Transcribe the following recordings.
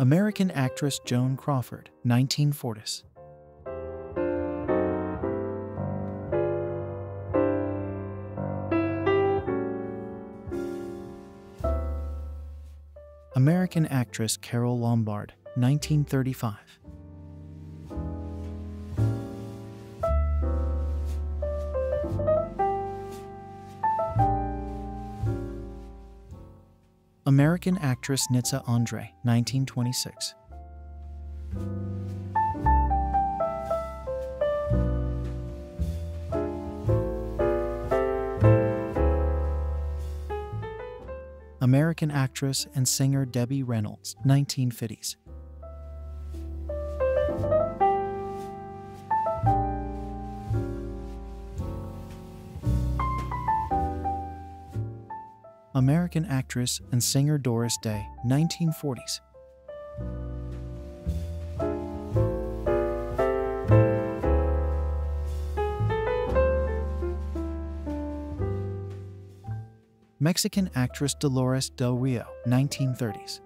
American actress Joan Crawford, 1940s. American actress Carole Lombard, 1935. American actress Nitza Andre, 1926. American actress and singer Debbie Reynolds, 1950s. American actress and singer Doris Day, 1940s. Mexican actress Dolores Del Rio, 1930s.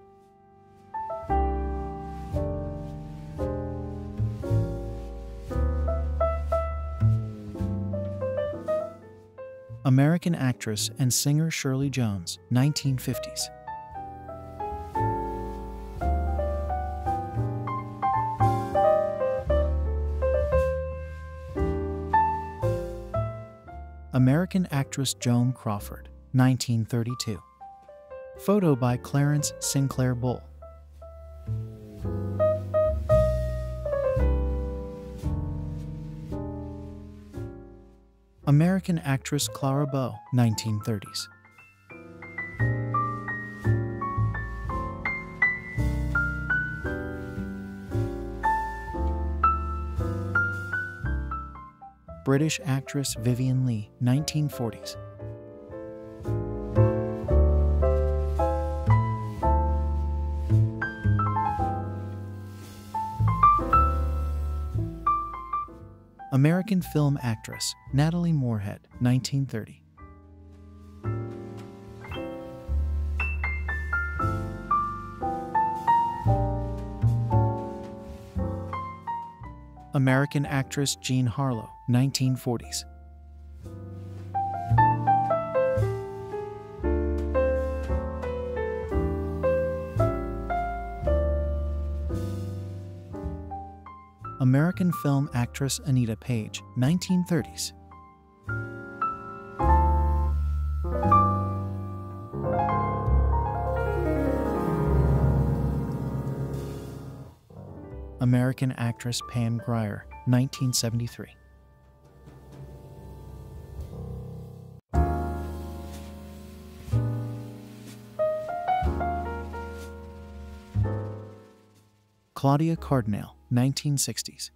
American actress and singer Shirley Jones, 1950s. American actress Joan Crawford, 1932. Photo by Clarence Sinclair Bull. American actress Clara Bow, 1930s. British actress Vivien Leigh, 1940s. American film actress Natalie Moorhead, 1930. American actress Jean Harlow, 1940s. American film actress Anita Page, 1930s. American actress Pam Grier, 1973. Claudia Cardinale, 1960s.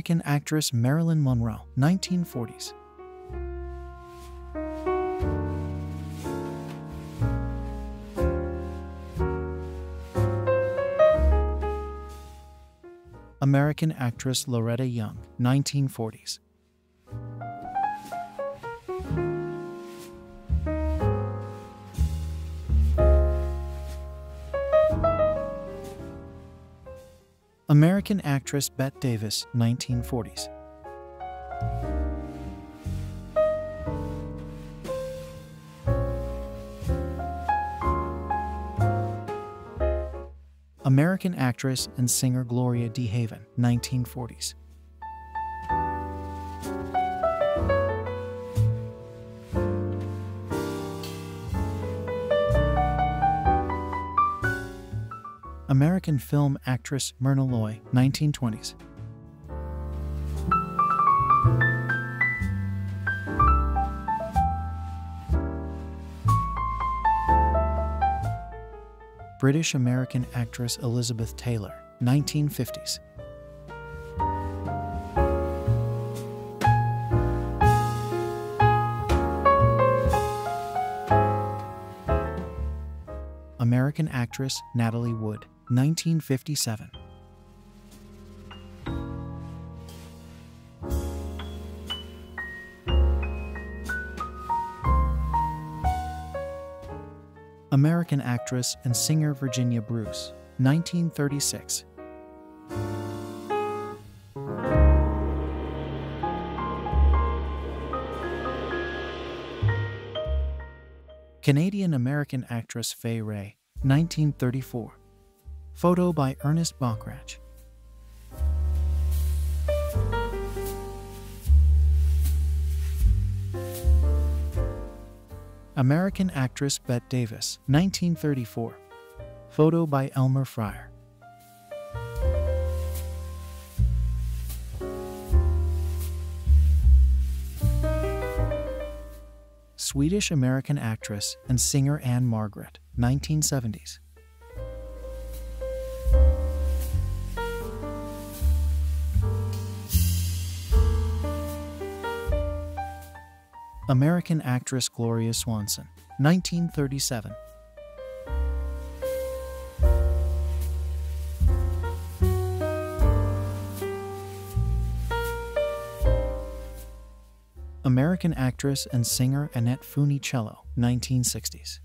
American actress Marilyn Monroe, 1940s. American actress Loretta Young, 1940s. American actress Bette Davis, 1940s. American actress and singer Gloria DeHaven, 1940s. American film actress Myrna Loy, 1920s. British American actress Elizabeth Taylor, 1950s. American actress Natalie Wood, 1957. American actress and singer Virginia Bruce, 1936. Canadian American actress Fay Wray, 1934. Photo by Ernest Bachrach. American actress Bette Davis, 1934. Photo by Elmer Fryer. Swedish American actress and singer Ann-Margret, 1970s. American actress Gloria Swanson, 1937. American actress and singer Annette Funicello, 1960s.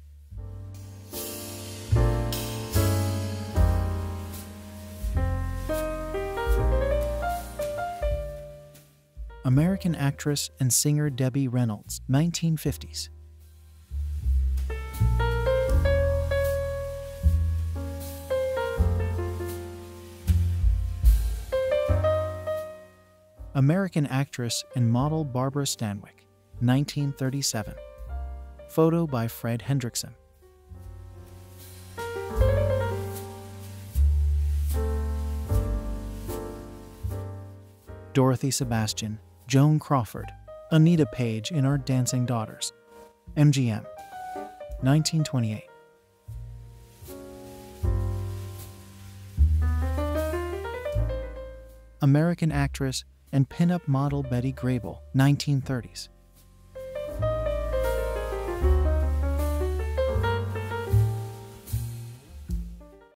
American actress and singer Debbie Reynolds, 1950s. American actress and model Barbara Stanwyck, 1937. Photo by Fred Hendrickson. Dorothy Sebastian, Joan Crawford, Anita Page in Our Dancing Daughters. MGM. 1928. American actress and pinup model Betty Grable, 1930s.